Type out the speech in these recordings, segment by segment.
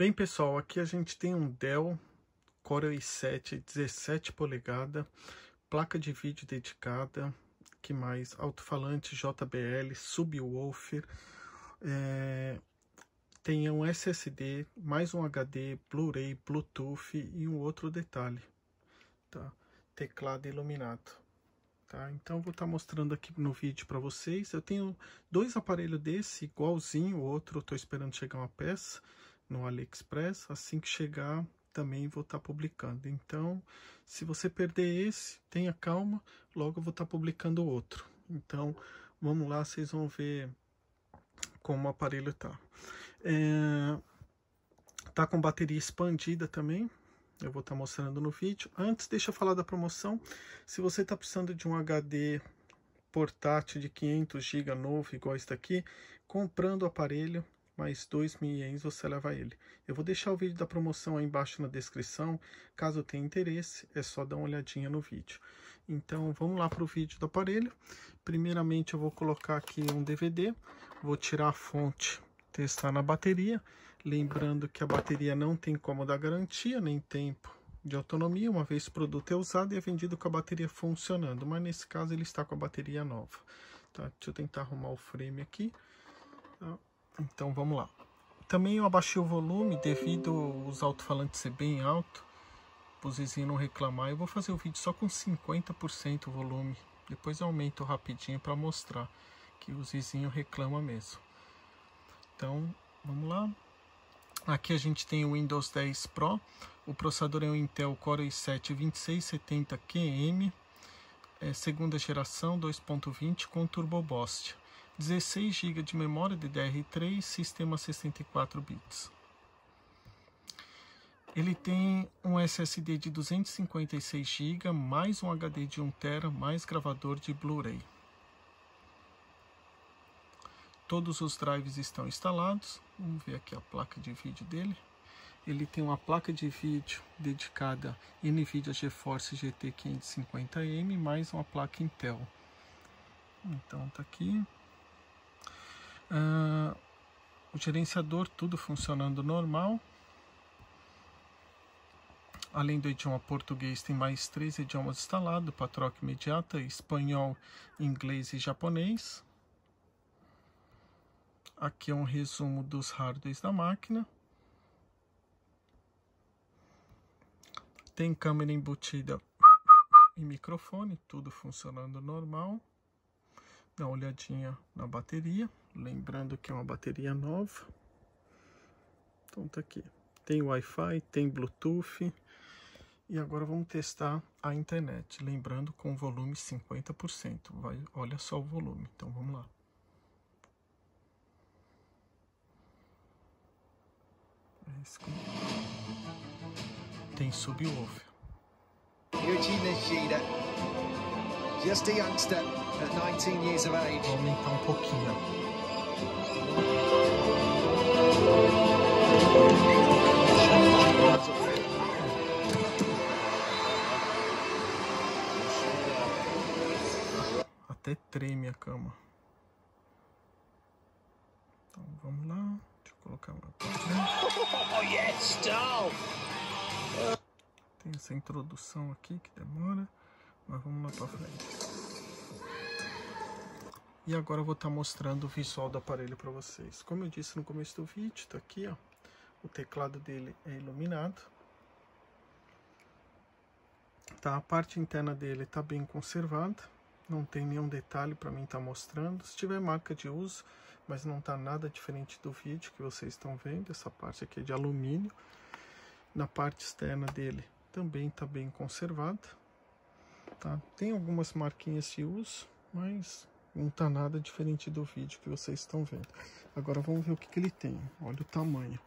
Bem, pessoal, aqui a gente tem um Dell Core i7 17 polegada, placa de vídeo dedicada, que mais? Alto-falante JBL, subwoofer, é, tem um SSD, mais um HD, Blu-ray, Bluetooth e um outro detalhe, tá? Teclado iluminado. Tá? Então vou estar tá mostrando aqui no vídeo para vocês. Eu tenho dois aparelhos desse, igualzinho, o outro estou esperando chegar uma peça no AliExpress. Assim que chegar, também vou estar tá publicando. Então, se você perder esse, tenha calma, logo eu vou estar tá publicando outro. Então, vamos lá, vocês vão ver como o aparelho tá. É, tá com bateria expandida também, eu vou estar tá mostrando no vídeo. Antes, deixa eu falar da promoção. Se você está precisando de um HD portátil de 500 GB novo, igual esse daqui, comprando o aparelho, mais 2 mil ienes você leva ele. Eu vou deixar o vídeo da promoção aí embaixo na descrição. Caso tenha interesse, é só dar uma olhadinha no vídeo. Então, vamos lá para o vídeo do aparelho. Primeiramente, eu vou colocar aqui um DVD. Vou tirar a fonte, testar na bateria. Lembrando que a bateria não tem como dar garantia, nem tempo de autonomia, uma vez o produto é usado e é vendido com a bateria funcionando, mas nesse caso ele está com a bateria nova. Tá? Deixa eu tentar arrumar o frame aqui. Tá? Então vamos lá. Também eu abaixei o volume devido os alto-falantes ser bem alto, os vizinhos não reclamar. Eu vou fazer o vídeo só com 50% o volume, depois eu aumento rapidinho para mostrar que os vizinhos reclamam mesmo. Então, vamos lá. Aqui a gente tem o Windows 10 Pro, o processador é o Intel Core i7 2670QM, é segunda geração 2.20 com Turbo Boost, 16 GB de memória DDR3, sistema 64 bits. Ele tem um SSD de 256 GB, mais um HD de 1 TB, mais gravador de Blu-ray. Todos os drives estão instalados. Vamos ver aqui a placa de vídeo dele. Ele tem uma placa de vídeo dedicada NVIDIA GeForce GT 550M mais uma placa Intel. Então tá aqui. Uh, o gerenciador tudo funcionando normal. Além do idioma português, tem mais três idiomas instalados para troca imediata: espanhol, inglês e japonês. Aqui é um resumo dos hardwares da máquina. Tem câmera embutida e microfone, tudo funcionando normal. Dá uma olhadinha na bateria, lembrando que é uma bateria nova. Então tá aqui. Tem Wi-Fi, tem Bluetooth. E agora vamos testar a internet, lembrando com volume 50%. Vai, olha só o volume. Então vamos lá. Tem subwoofer. Yuji Nishida, just a youngster at 19 years of age. Vou aumentar um pouquinho. Até treme a cama. Então vamos lá. Deixa eu colocar uma Oh, yes, Tem essa introdução aqui que demora, mas vamos lá para frente. E agora eu vou estar tá mostrando o visual do aparelho para vocês. Como eu disse no começo do vídeo, tá aqui, ó. O teclado dele é iluminado. Tá, a parte interna dele está bem conservada. Não tem nenhum detalhe para mim estar tá mostrando. Se tiver marca de uso, mas não está nada diferente do vídeo que vocês estão vendo. Essa parte aqui é de alumínio. Na parte externa dele também está bem conservada. Tá? Tem algumas marquinhas de uso, mas não está nada diferente do vídeo que vocês estão vendo. Agora vamos ver o que, que ele tem. Olha o tamanho.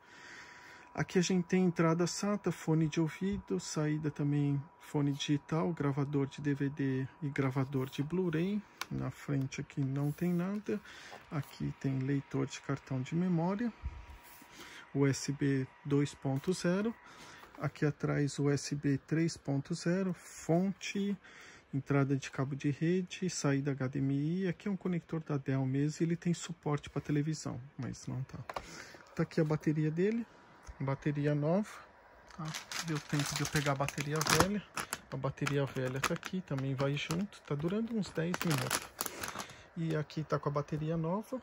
Aqui a gente tem entrada SATA, fone de ouvido, saída também fone digital, gravador de DVD e gravador de Blu-ray. Na frente aqui não tem nada. Aqui tem leitor de cartão de memória, USB 2.0. Aqui atrás USB 3.0, fonte, entrada de cabo de rede, saída HDMI. Aqui é um conector da Dell mesmo, ele tem suporte para televisão, mas não tá. Tá aqui a bateria dele bateria nova, tá? Deu tempo de eu pegar a bateria velha. A bateria velha tá aqui, também vai junto, tá durando uns 10 minutos. E aqui tá com a bateria nova.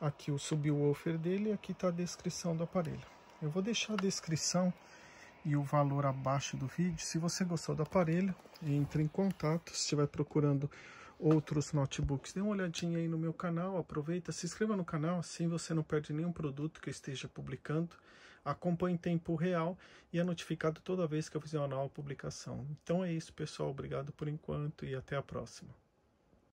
Aqui o subwoofer dele, aqui tá a descrição do aparelho. Eu vou deixar a descrição e o valor abaixo do vídeo. Se você gostou do aparelho, entre em contato. Se estiver procurando outros notebooks, dê uma olhadinha aí no meu canal, aproveita, se inscreva no canal, assim você não perde nenhum produto que eu esteja publicando. Acompanhe em tempo real e é notificado toda vez que eu fizer uma nova publicação. Então é isso, pessoal. Obrigado por enquanto e até a próxima.